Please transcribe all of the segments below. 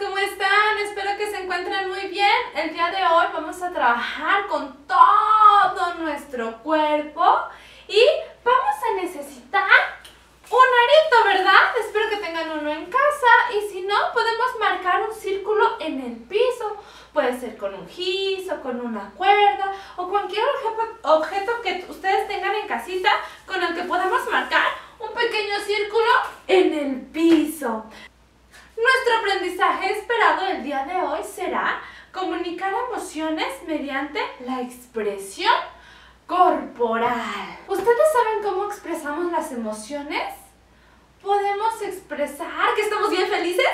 ¿cómo están? Espero que se encuentren muy bien. El día de hoy vamos a trabajar con todo nuestro cuerpo y vamos a necesitar un arito, ¿verdad? Espero que tengan uno en casa y si no, podemos marcar un círculo en el piso. Puede ser con un gis con una cuerda o cualquier objeto que ustedes tengan en casita con el que podamos marcar un pequeño círculo en el piso. Nuestro aprendizaje esperado el día de hoy será comunicar emociones mediante la expresión corporal. ¿Ustedes saben cómo expresamos las emociones? Podemos expresar que estamos bien felices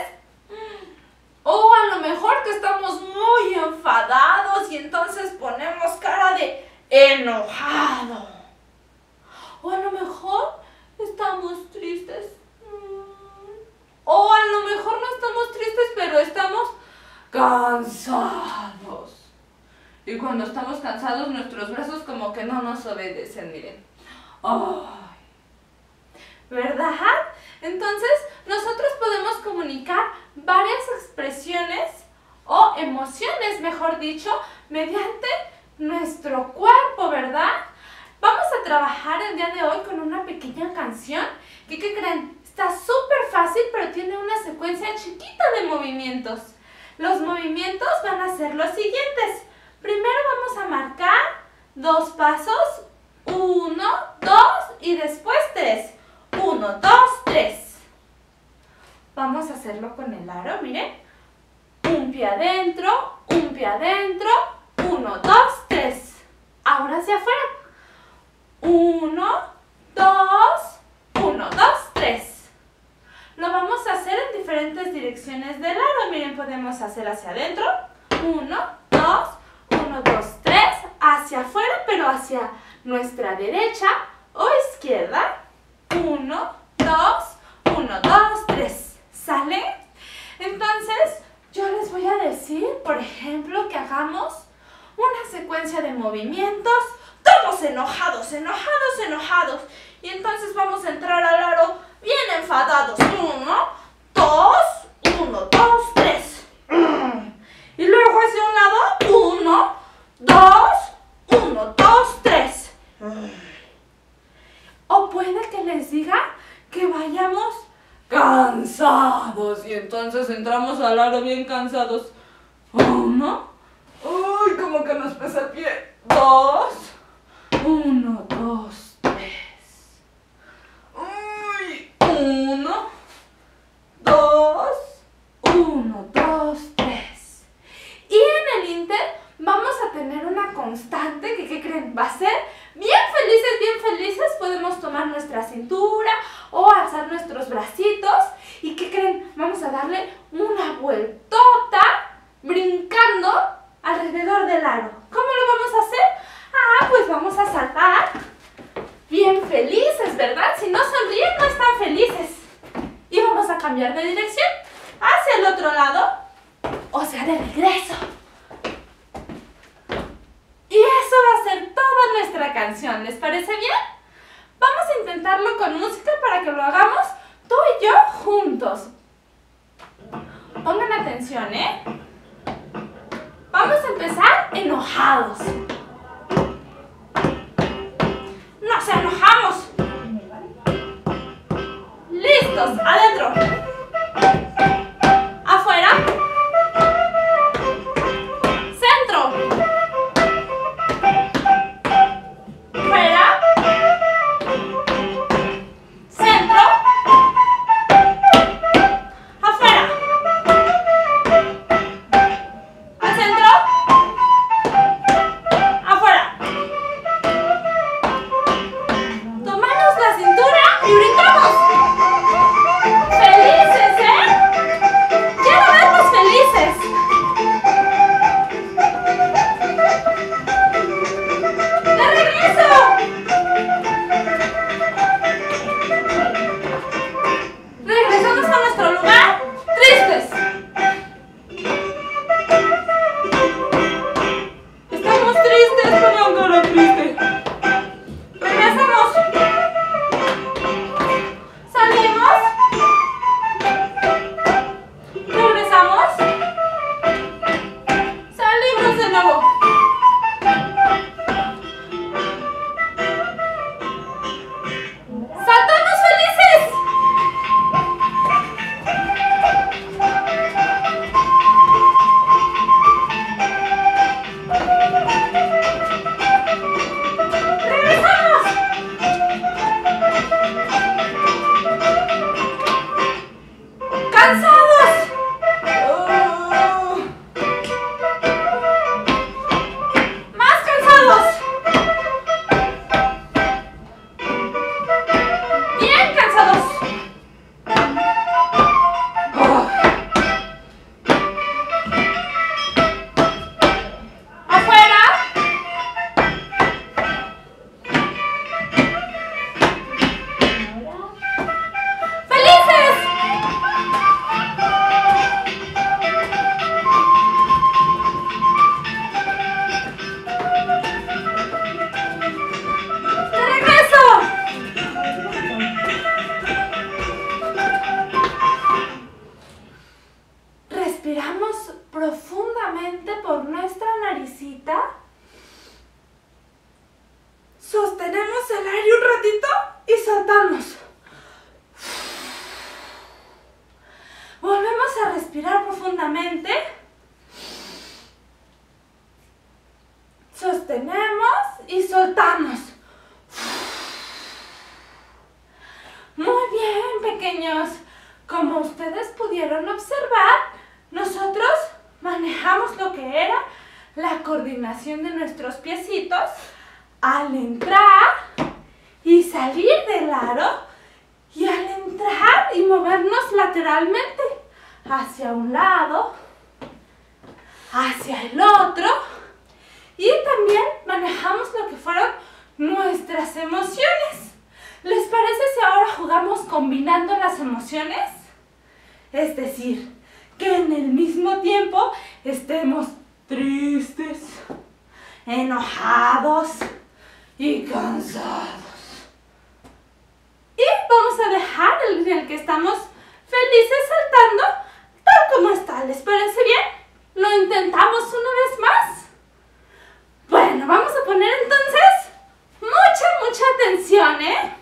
o a lo mejor que estamos muy enfadados y entonces ponemos cara de enojado. O a lo mejor estamos tristes o a lo mejor no estamos tristes, pero estamos cansados. Y cuando estamos cansados, nuestros brazos como que no nos obedecen, miren. Ay. ¿Verdad? Entonces, nosotros podemos comunicar varias expresiones o emociones, mejor dicho, mediante nuestro cuerpo, ¿verdad? Vamos a trabajar el día de hoy con una pequeña canción que, ¿qué creen? Está súper fácil, pero tiene una secuencia chiquita de movimientos. Los movimientos van a ser los siguientes. Primero vamos a marcar dos pasos. Uno, dos y después tres. Uno, dos, tres. Vamos a hacerlo con el aro, miren. Un pie adentro, un pie adentro. Uno, dos, tres. Ahora hacia afuera. Uno, dos, uno, dos, tres. Lo vamos a hacer en diferentes direcciones del aro. Miren, podemos hacer hacia adentro. Uno, dos, uno, dos, tres. Hacia afuera, pero hacia nuestra derecha o izquierda. Uno, dos, uno, dos, tres. ¿Sale? Entonces, yo les voy a decir, por ejemplo, que hagamos una secuencia de movimientos todos enojados, enojados, enojados. Y entonces vamos a entrar al aro bien enfadados. Uno, dos, uno, dos, tres. Y luego hacia un lado, uno, dos, uno, dos, tres. O puede que les diga que vayamos cansados. Y entonces entramos al aro bien cansados. Uno. Uy, como que nos pesa el pie. Dos. Uno, dos, Uno, dos, uno, dos, tres. Y en el Inter vamos a tener una constante que, ¿qué creen? Va a ser bien felices, bien felices. Podemos tomar nuestra cintura o alzar nuestros bracitos. ¿Y qué creen? Vamos a darle una vueltota brincando alrededor del aro. ¿Cómo lo vamos a hacer? Ah, pues vamos a saltar bien felices, ¿verdad? Si no sonríen, no están felices. Y vamos a cambiar de dirección hacia el otro lado, o sea, de regreso. Y eso va a ser toda nuestra canción, ¿les parece bien? Vamos a intentarlo con música para que lo hagamos tú y yo juntos. Pongan atención, ¿eh? Vamos a empezar enojados. nos enojamos. Listos, adentro. Sostenemos y soltamos. Muy bien, pequeños. Como ustedes pudieron observar, nosotros manejamos lo que era la coordinación de nuestros piecitos al entrar y salir del aro y al entrar y movernos lateralmente hacia un lado, hacia el otro y también manejamos lo que fueron nuestras emociones. ¿Les parece si ahora jugamos combinando las emociones? Es decir, que en el mismo tiempo estemos tristes, enojados y cansados. Y vamos a dejar el en el que estamos felices saltando como está. ¿Les parece bien? ¿Lo intentamos una vez más? Bueno, vamos a poner entonces mucha, mucha atención, ¿eh?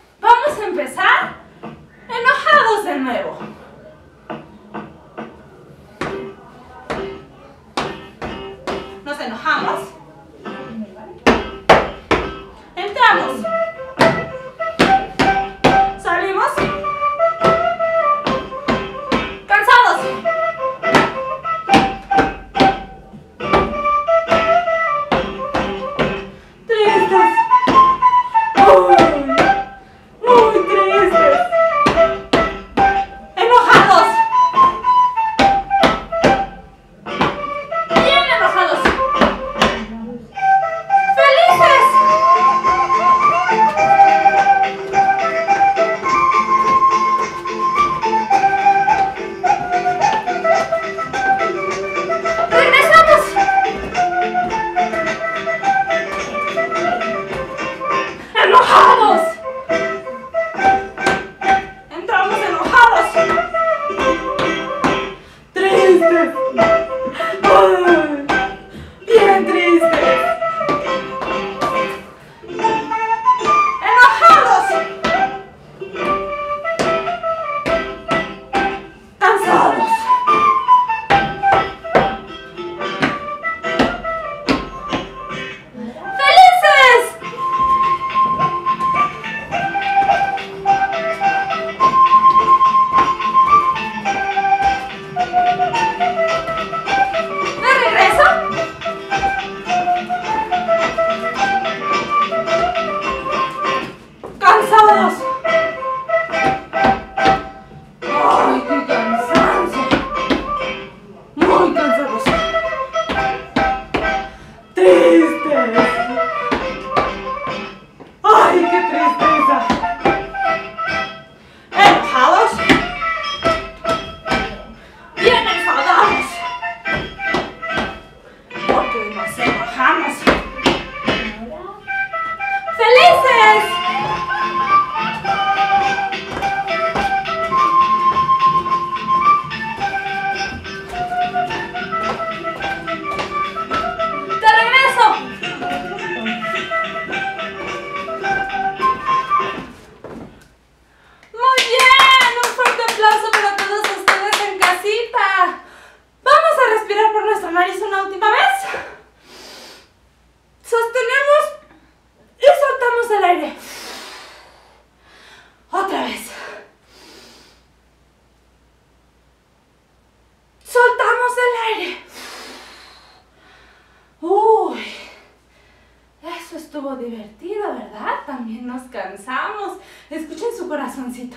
Divertido, ¿verdad? También nos cansamos. Escuchen su corazoncito.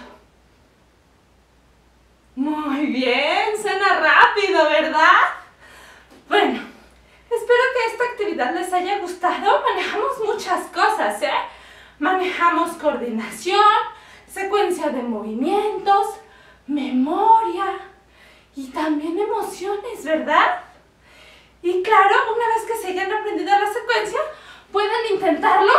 Muy bien, suena rápido, ¿verdad? Bueno, espero que esta actividad les haya gustado. Manejamos muchas cosas, ¿eh? Manejamos coordinación, secuencia de movimientos, memoria y también emociones, ¿verdad? Y claro, una vez que se hayan aprendido la secuencia, pueden intentarlo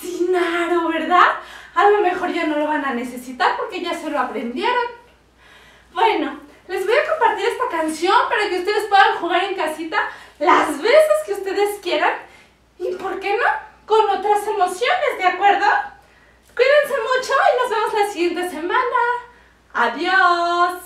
sin aro, ¿verdad? A lo mejor ya no lo van a necesitar porque ya se lo aprendieron. Bueno, les voy a compartir esta canción para que ustedes puedan jugar en casita las veces que ustedes quieran y, ¿por qué no?, con otras emociones, ¿de acuerdo? Cuídense mucho y nos vemos la siguiente semana. Adiós.